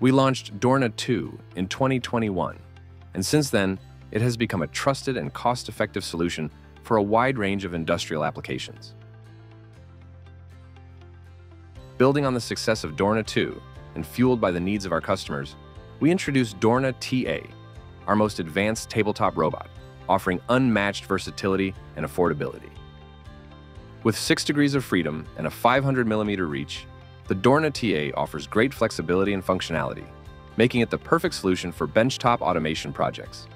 We launched Dorna 2 in 2021, and since then, it has become a trusted and cost-effective solution for a wide range of industrial applications. Building on the success of Dorna 2 and fueled by the needs of our customers, we introduced Dorna TA, our most advanced tabletop robot, offering unmatched versatility and affordability. With 6 degrees of freedom and a 500 millimeter reach, the Dorna TA offers great flexibility and functionality, making it the perfect solution for benchtop automation projects.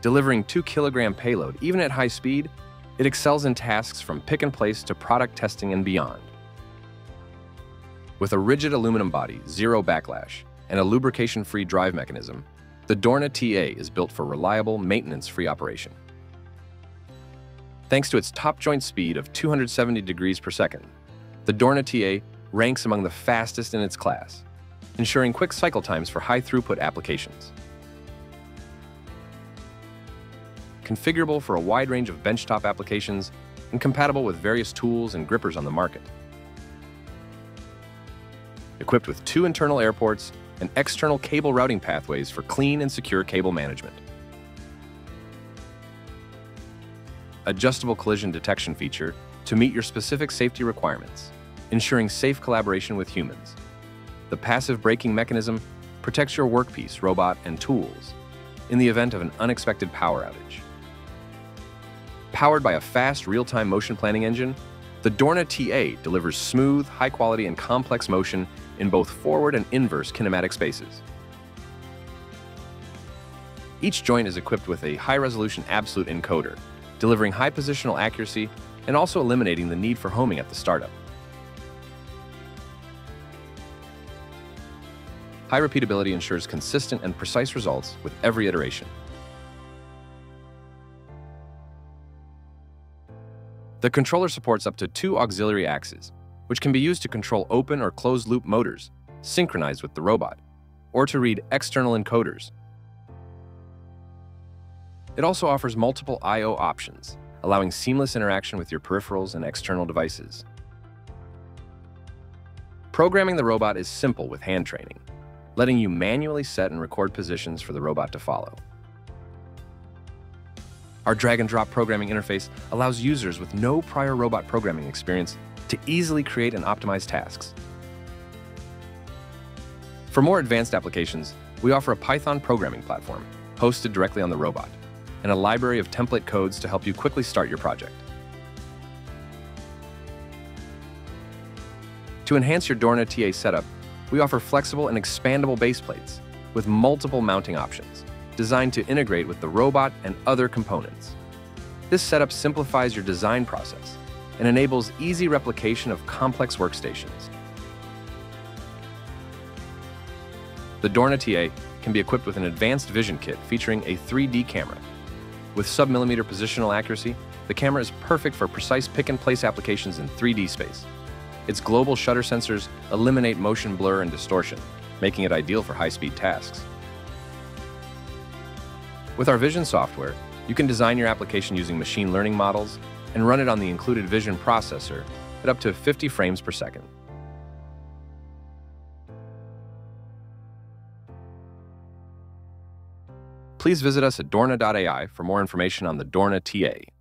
Delivering 2 kilogram payload even at high speed, it excels in tasks from pick and place to product testing and beyond. With a rigid aluminum body, zero backlash, and a lubrication-free drive mechanism, the Dorna TA is built for reliable, maintenance-free operation. Thanks to its top joint speed of 270 degrees per second, the Dorna TA ranks among the fastest in its class, ensuring quick cycle times for high-throughput applications. Configurable for a wide range of benchtop applications and compatible with various tools and grippers on the market. Equipped with two internal air ports and external cable routing pathways for clean and secure cable management. Adjustable collision detection feature to meet your specific safety requirements ensuring safe collaboration with humans. The passive braking mechanism protects your workpiece, robot, and tools in the event of an unexpected power outage. Powered by a fast real-time motion planning engine, the Dorna TA delivers smooth, high-quality, and complex motion in both forward and inverse kinematic spaces. Each joint is equipped with a high-resolution absolute encoder, delivering high positional accuracy and also eliminating the need for homing at the startup. High repeatability ensures consistent and precise results with every iteration. The controller supports up to two auxiliary axes, which can be used to control open or closed loop motors, synchronized with the robot, or to read external encoders. It also offers multiple I.O. options, allowing seamless interaction with your peripherals and external devices. Programming the robot is simple with hand training letting you manually set and record positions for the robot to follow. Our drag and drop programming interface allows users with no prior robot programming experience to easily create and optimize tasks. For more advanced applications, we offer a Python programming platform hosted directly on the robot and a library of template codes to help you quickly start your project. To enhance your Dorna TA setup, we offer flexible and expandable base plates with multiple mounting options designed to integrate with the robot and other components. This setup simplifies your design process and enables easy replication of complex workstations. The Dorna TA can be equipped with an advanced vision kit featuring a 3D camera. With sub-millimeter positional accuracy, the camera is perfect for precise pick-and-place applications in 3D space. Its global shutter sensors eliminate motion blur and distortion, making it ideal for high-speed tasks. With our Vision software, you can design your application using machine learning models and run it on the included Vision processor at up to 50 frames per second. Please visit us at Dorna.ai for more information on the Dorna TA.